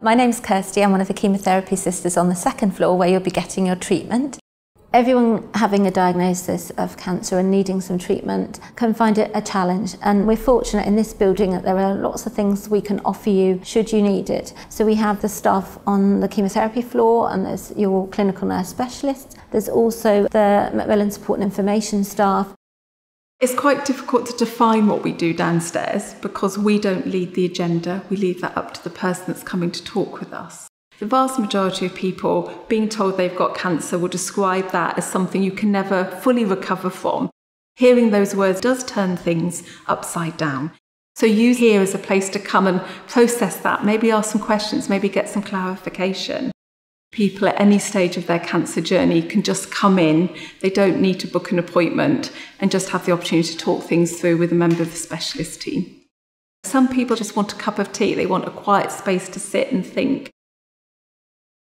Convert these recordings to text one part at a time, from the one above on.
My name's Kirsty. I'm one of the chemotherapy sisters on the second floor where you'll be getting your treatment. Everyone having a diagnosis of cancer and needing some treatment can find it a challenge and we're fortunate in this building that there are lots of things we can offer you should you need it. So we have the staff on the chemotherapy floor and there's your clinical nurse specialists. There's also the Macmillan Support and Information staff it's quite difficult to define what we do downstairs because we don't lead the agenda, we leave that up to the person that's coming to talk with us. The vast majority of people being told they've got cancer will describe that as something you can never fully recover from. Hearing those words does turn things upside down. So use here as a place to come and process that, maybe ask some questions, maybe get some clarification. People at any stage of their cancer journey can just come in. They don't need to book an appointment and just have the opportunity to talk things through with a member of the specialist team. Some people just want a cup of tea, they want a quiet space to sit and think.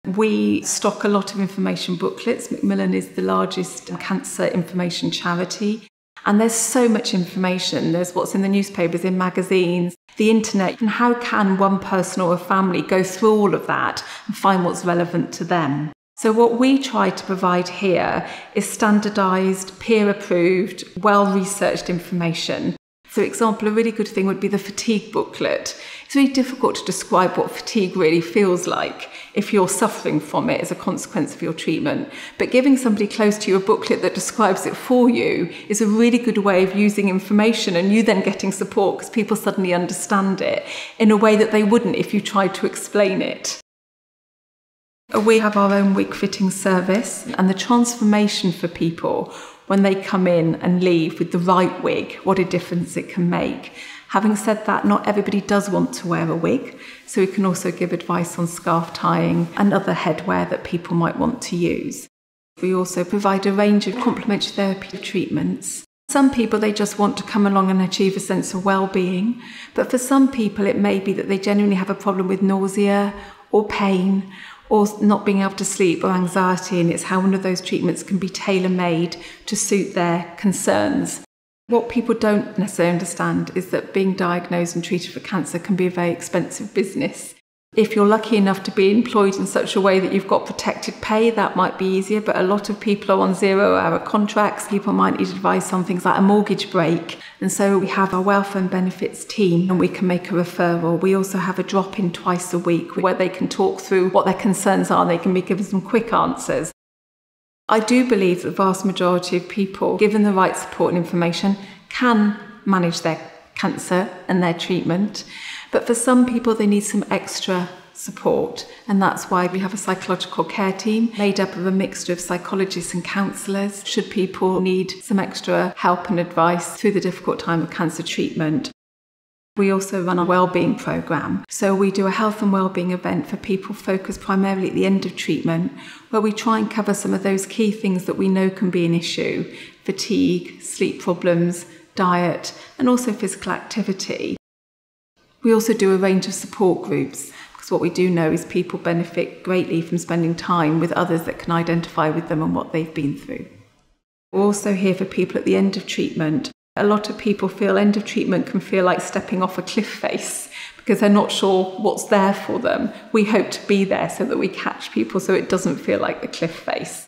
We stock a lot of information booklets. Macmillan is the largest cancer information charity. And there's so much information. There's what's in the newspapers, in magazines, the internet. And how can one person or a family go through all of that and find what's relevant to them? So, what we try to provide here is standardized, peer approved, well researched information for example, a really good thing would be the fatigue booklet. It's really difficult to describe what fatigue really feels like if you're suffering from it as a consequence of your treatment. But giving somebody close to you a booklet that describes it for you is a really good way of using information and you then getting support because people suddenly understand it in a way that they wouldn't if you tried to explain it. We have our own wig fitting service, and the transformation for people when they come in and leave with the right wig, what a difference it can make. Having said that, not everybody does want to wear a wig, so we can also give advice on scarf tying and other headwear that people might want to use. We also provide a range of complementary therapy treatments. Some people, they just want to come along and achieve a sense of well-being, but for some people, it may be that they genuinely have a problem with nausea or pain or not being able to sleep or anxiety, and it's how one of those treatments can be tailor made to suit their concerns. What people don't necessarily understand is that being diagnosed and treated for cancer can be a very expensive business. If you're lucky enough to be employed in such a way that you've got protected pay, that might be easier, but a lot of people are on zero hour contracts. People might need advice on things like a mortgage break. And so we have our welfare and benefits team and we can make a referral. We also have a drop in twice a week where they can talk through what their concerns are. and They can be given some quick answers. I do believe that the vast majority of people, given the right support and information, can manage their cancer and their treatment. But for some people, they need some extra support, and that's why we have a psychological care team made up of a mixture of psychologists and counsellors. Should people need some extra help and advice through the difficult time of cancer treatment, we also run a wellbeing program. So we do a health and wellbeing event for people focused primarily at the end of treatment, where we try and cover some of those key things that we know can be an issue fatigue, sleep problems, diet, and also physical activity. We also do a range of support groups because what we do know is people benefit greatly from spending time with others that can identify with them and what they've been through. We're also here for people at the end of treatment. A lot of people feel end of treatment can feel like stepping off a cliff face because they're not sure what's there for them. We hope to be there so that we catch people so it doesn't feel like the cliff face.